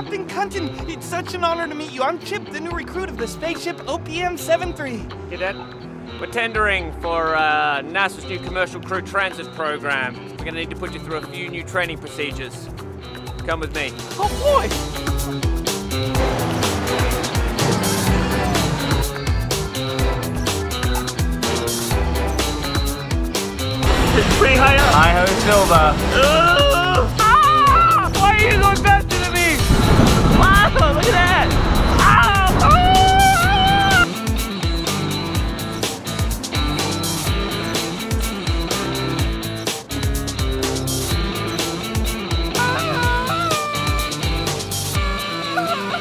Captain Cunton, it's such an honor to meet you. I'm Chip, the new recruit of the spaceship OPM-73. Cadet, we're tendering for uh, NASA's new Commercial Crew Transit Program. We're gonna need to put you through a few new training procedures. Come with me. Oh boy! It's pretty high up. Hi ho, Silver. Oh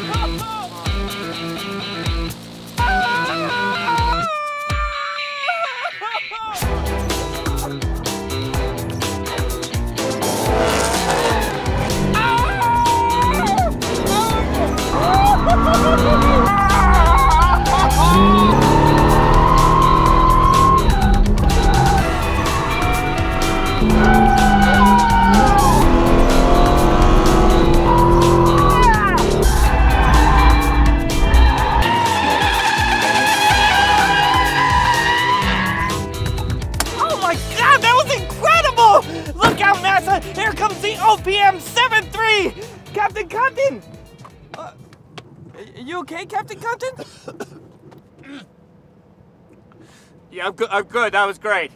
the OPM-73! Captain Cunton! Uh, are you okay, Captain Cunton? Yeah, I'm good. I'm good. That was great.